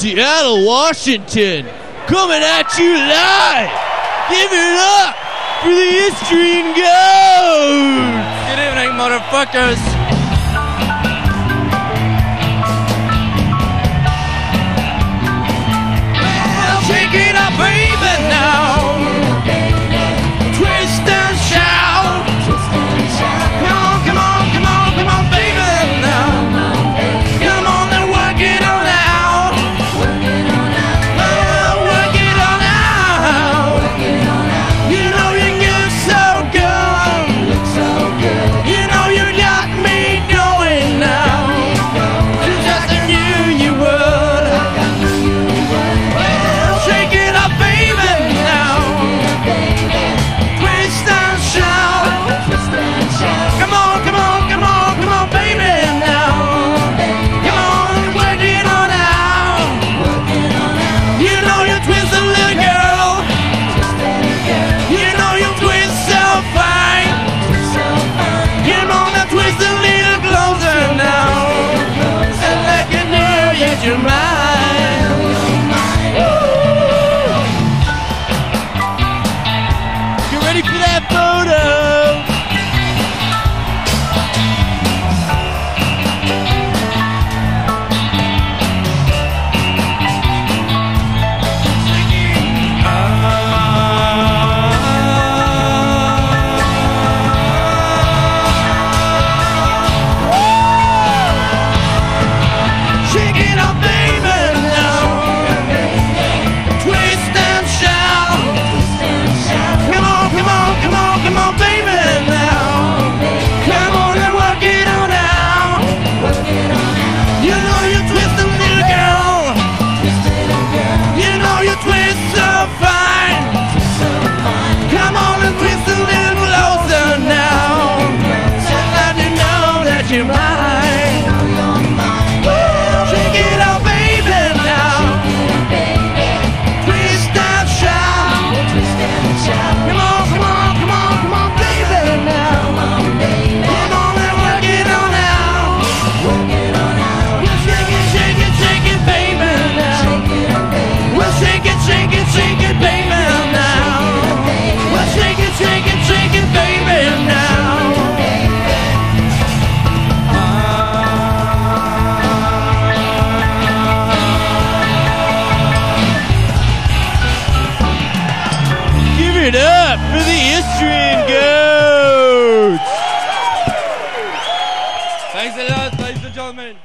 Seattle, Washington, coming at you live. Give it up for the Istrian Goats. Good evening, motherfuckers. You're You ready for that photo? it up for the Istrian Goats! Thanks a lot, ladies and gentlemen.